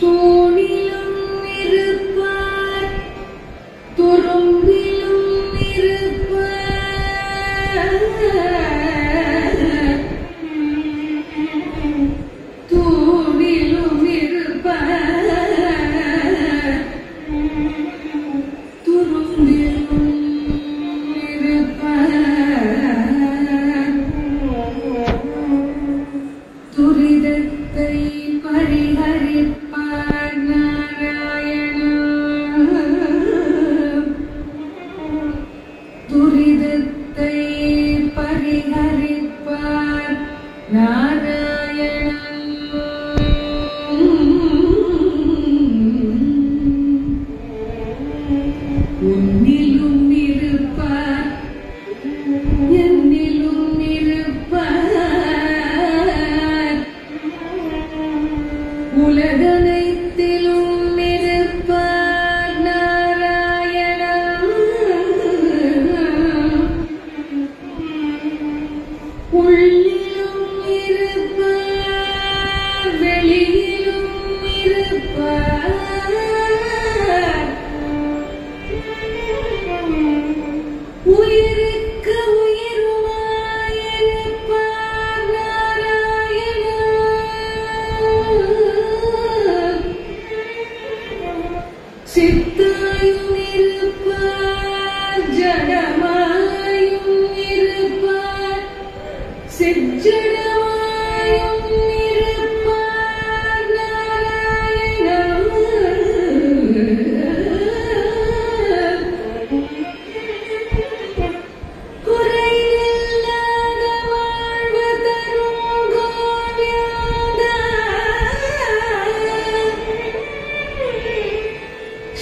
Tu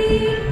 you.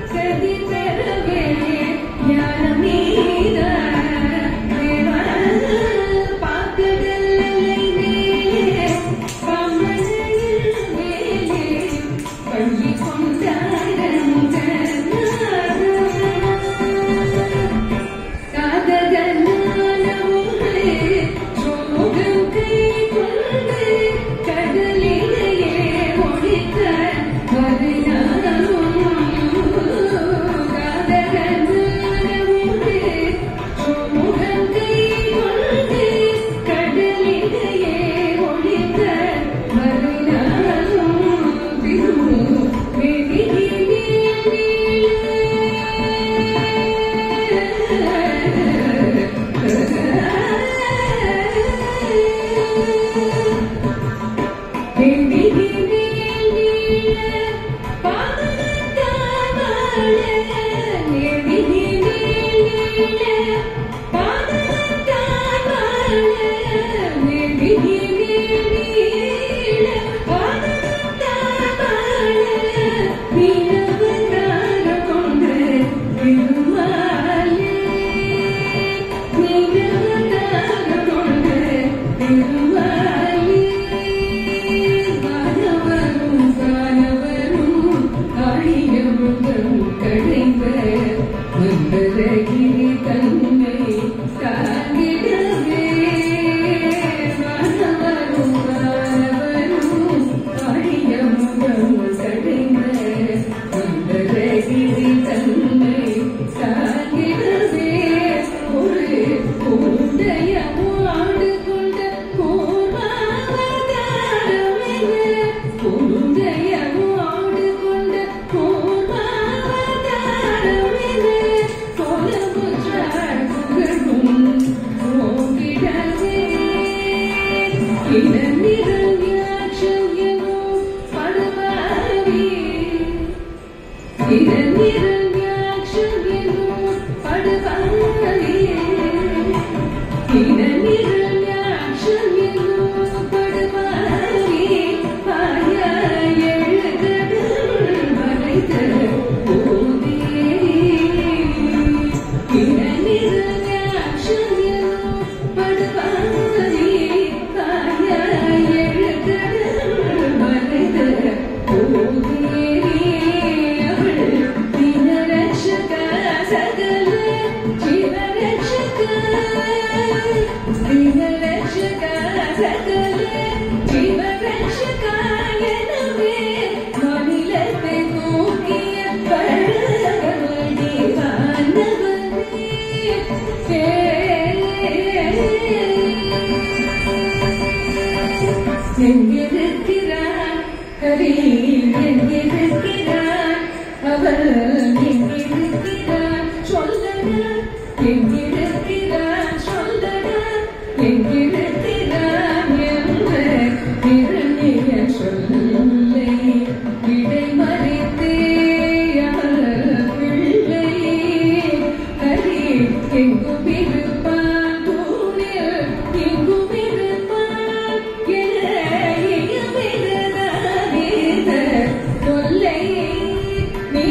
Thank you.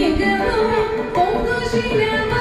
Engano, pontos de memória.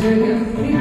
Hallelujah.